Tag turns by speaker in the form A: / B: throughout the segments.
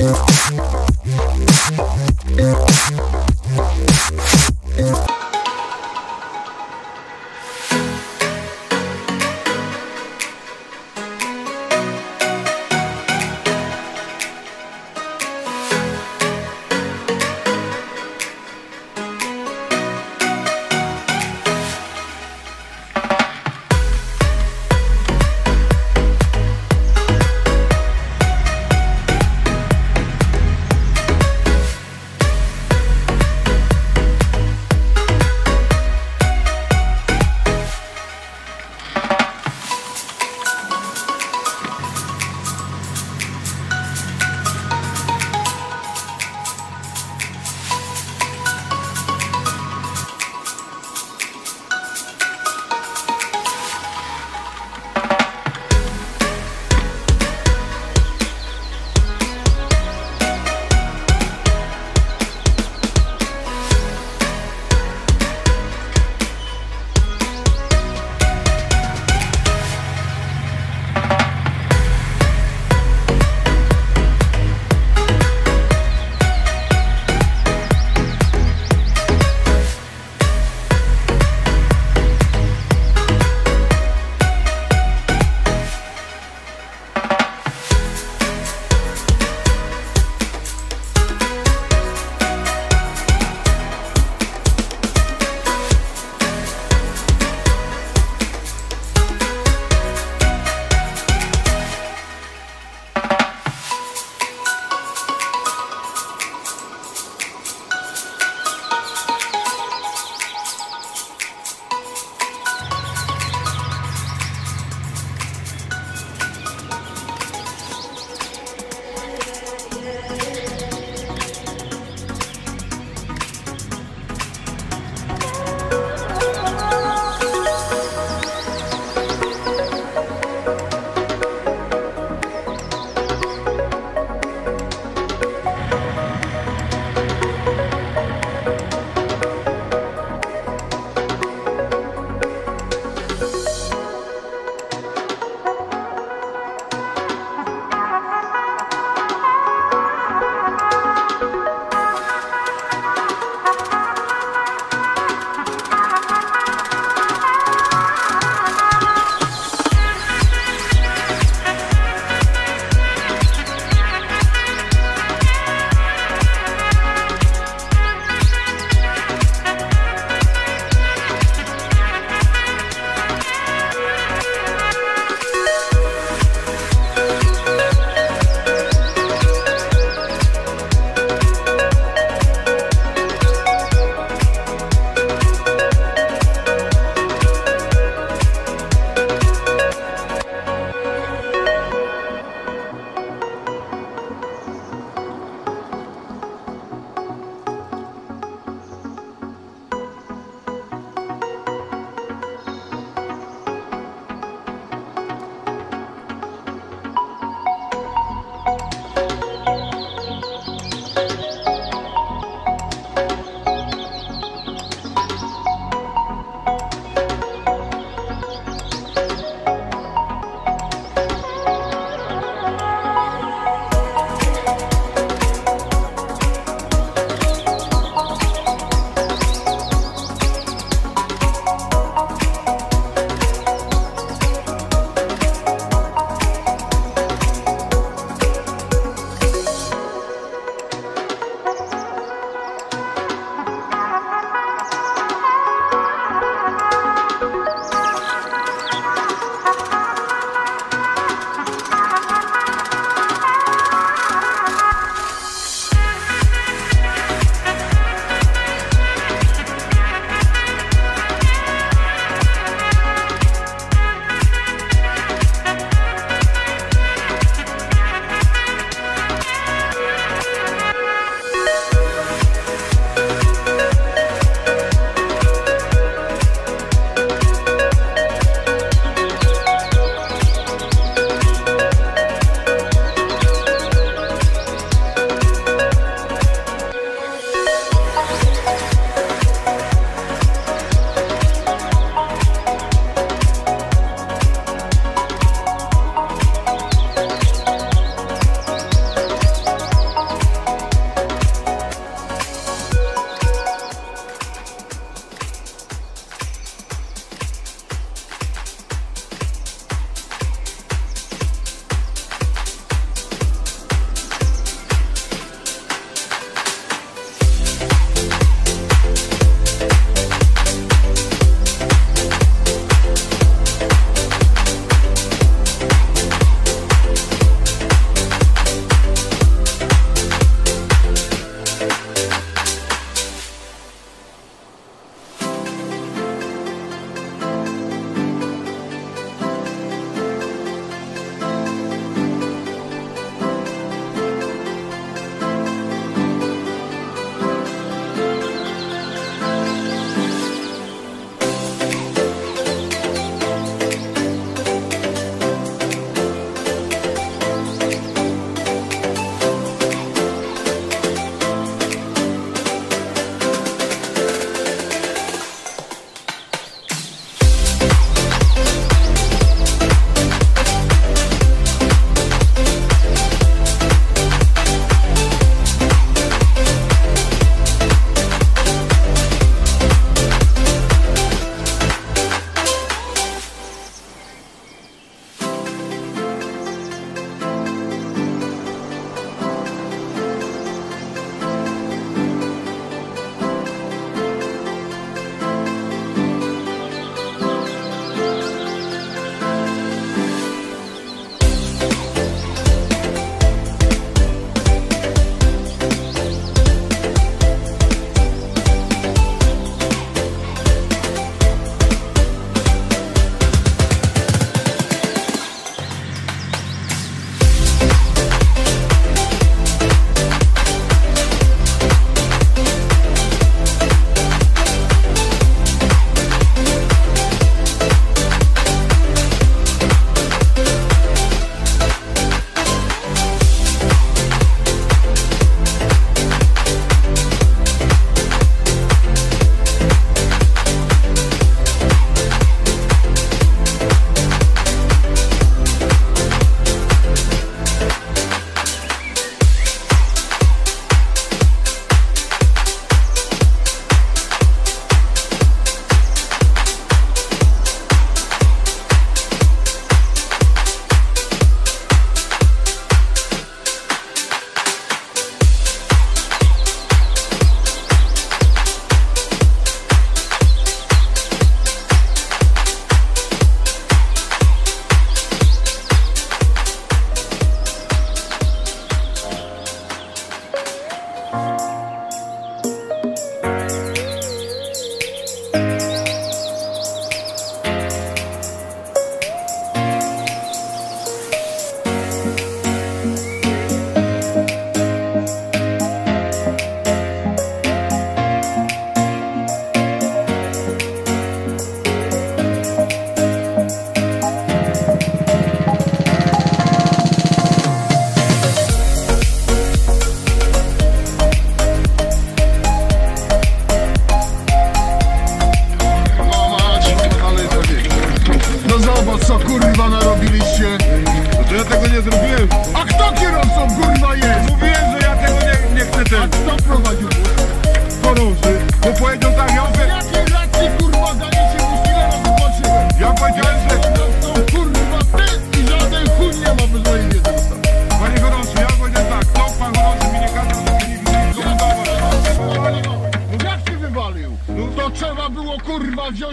A: Música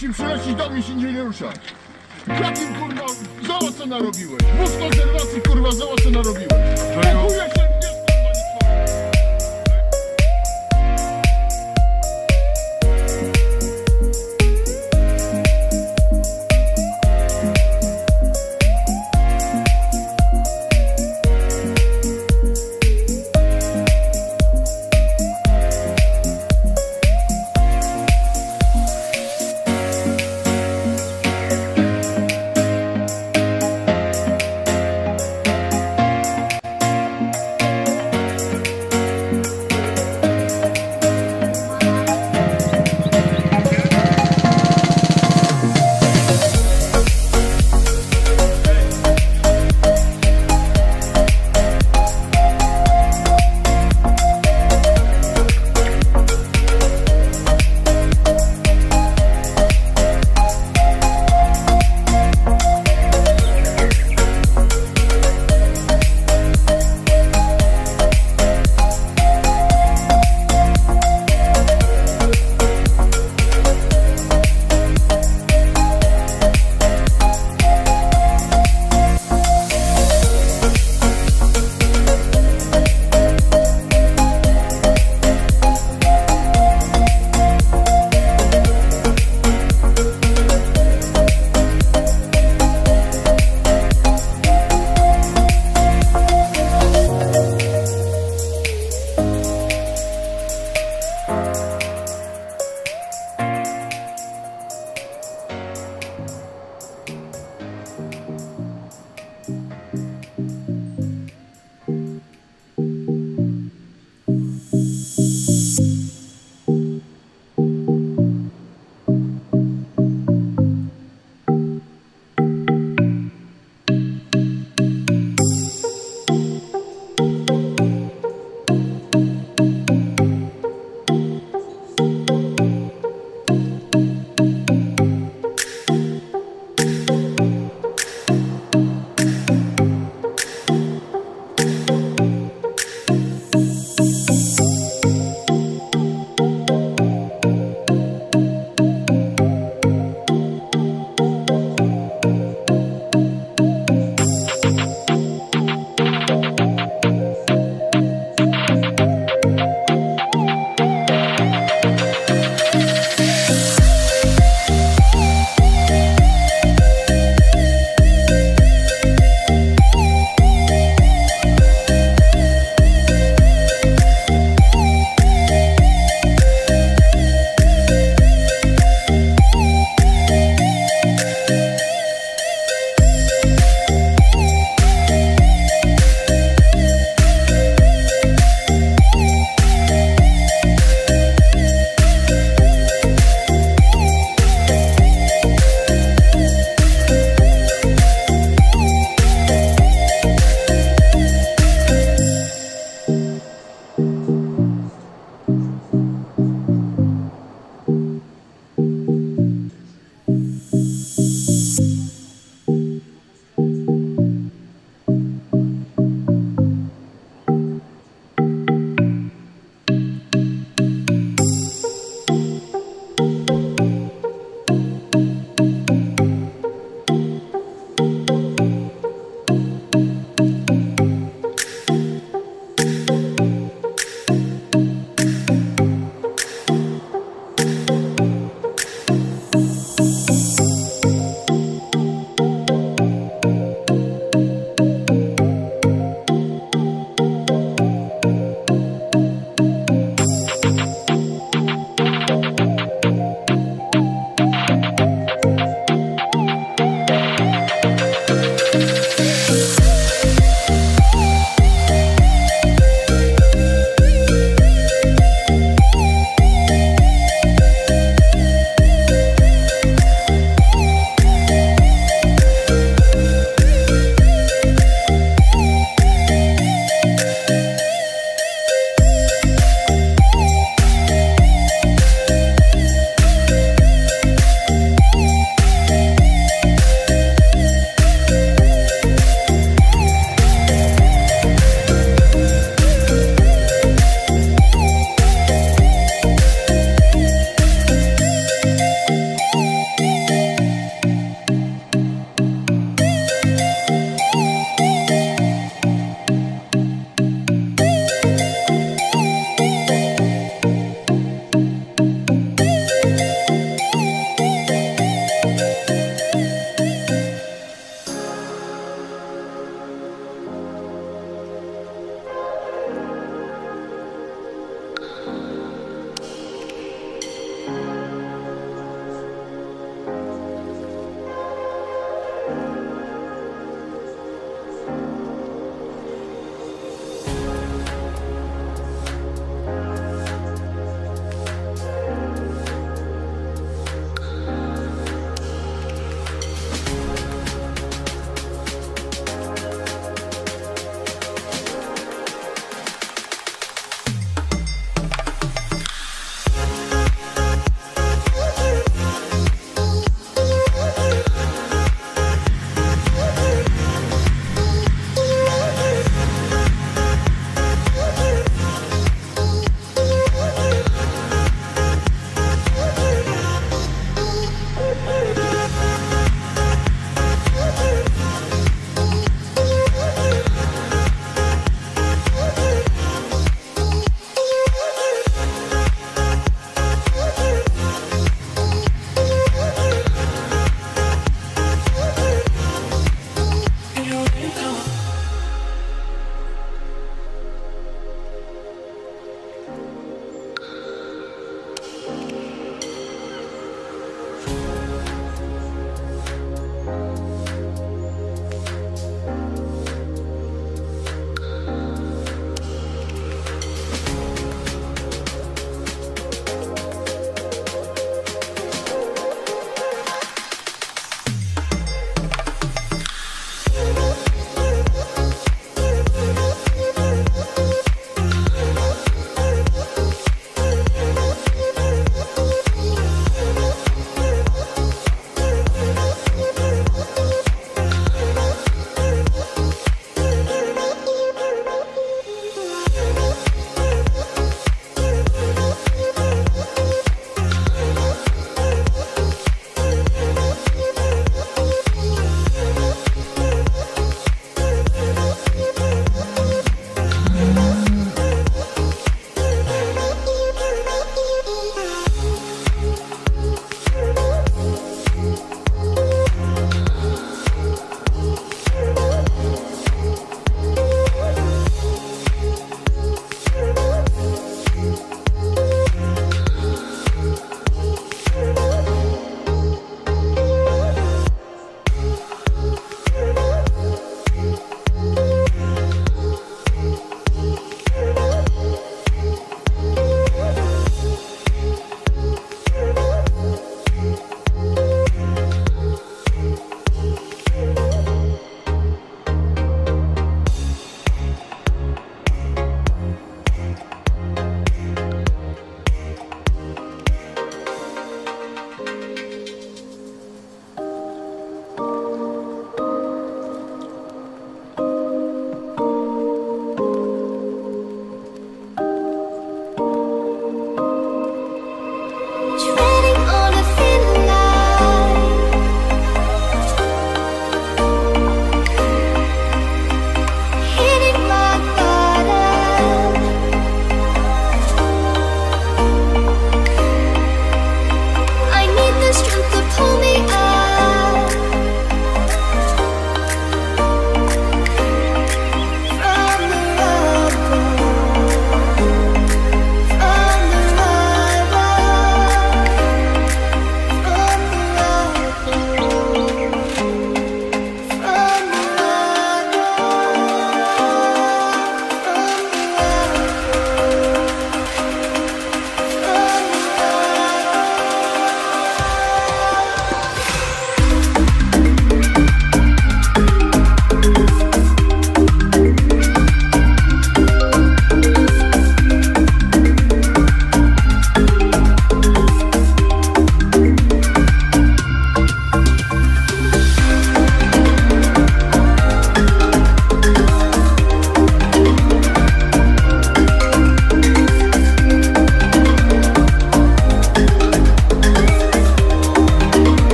A: Musisz przynosić do mnie się nie ruszać. Jakim kurwa, zobacz co narobiłeś. Wóz konserwacji kurwa, zobacz co narobiłeś.